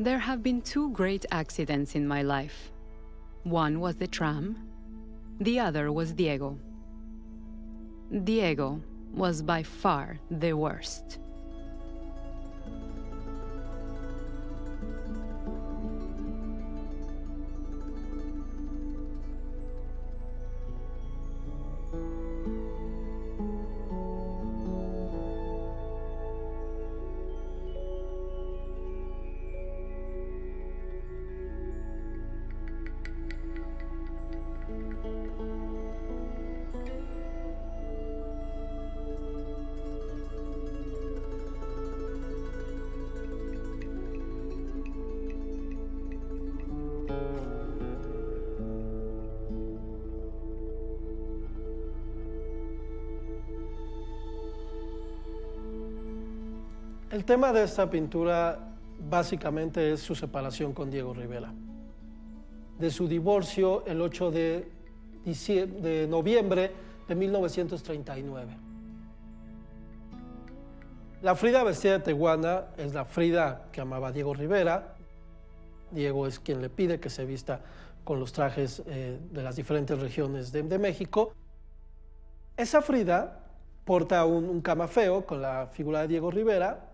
There have been two great accidents in my life. One was the tram, the other was Diego. Diego was by far the worst. El tema de esta pintura básicamente es su separación con Diego Rivera. De su divorcio el 8 de, noviembre de 1939. La Frida vestida de teguana es la Frida que amaba Diego Rivera. Diego es quien le pide que se vista con los trajes eh, de las diferentes regiones de, de México. Esa Frida porta un, un camafeo con la figura de Diego Rivera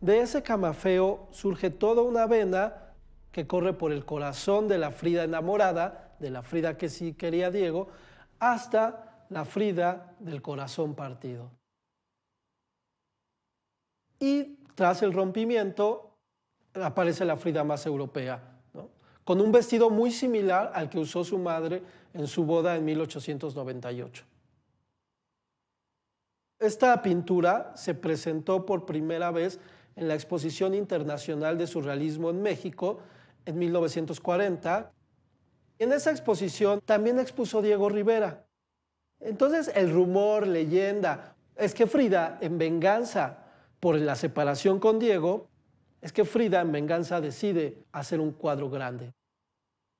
de ese camafeo surge toda una vena que corre por el corazón de la Frida enamorada, de la Frida que sí quería Diego, hasta la Frida del corazón partido. Y tras el rompimiento aparece la Frida más europea, con un vestido muy similar al que usó su madre en su boda en 1898. Esta pintura se presentó por primera vez en la Exposición Internacional de Surrealismo en México en 1940. En esa exposición también expuso Diego Rivera. Entonces el rumor, leyenda, es que Frida, en venganza por la separación con Diego, es que Frida en venganza decide hacer un cuadro grande.